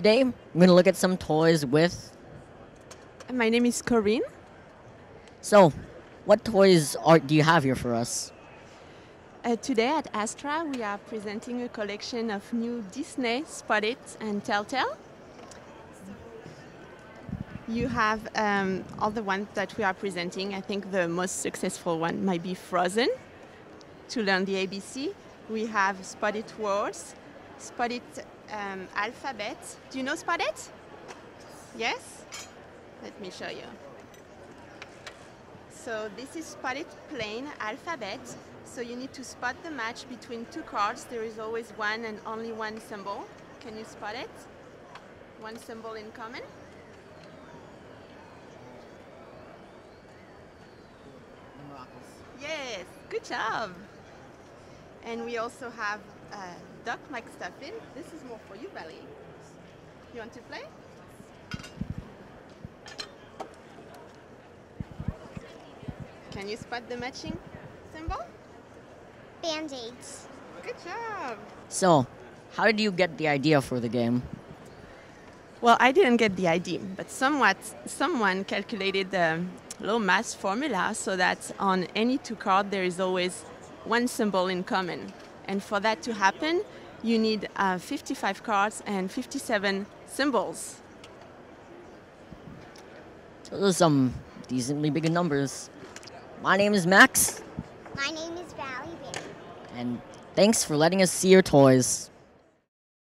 Today, I'm going to look at some toys with. My name is Corinne. So, what toys are, do you have here for us? Uh, today at Astra, we are presenting a collection of new Disney, Spot-It, and Telltale. You have um, all the ones that we are presenting. I think the most successful one might be Frozen to learn the ABC. We have Spot-It Words, Spot-It um, Alphabet. Do you know Spot-It? Yes? Let me show you. So this is Spot-It plain alphabet. So you need to spot the match between two cards. There is always one and only one symbol. Can you spot it? One symbol in common? Yes, good job. And we also have uh, Doc McStuffin. This is more for you, Belly. You want to play? Can you spot the matching symbol? Band-aids. Good job. So, how did you get the idea for the game? Well, I didn't get the idea, but somewhat someone calculated the low mass formula so that on any two card there is always one symbol in common. And for that to happen, you need uh, 55 cards and 57 symbols. Those are some decently big numbers. My name is Max, My name is Valley Bear. and thanks for letting us see your toys.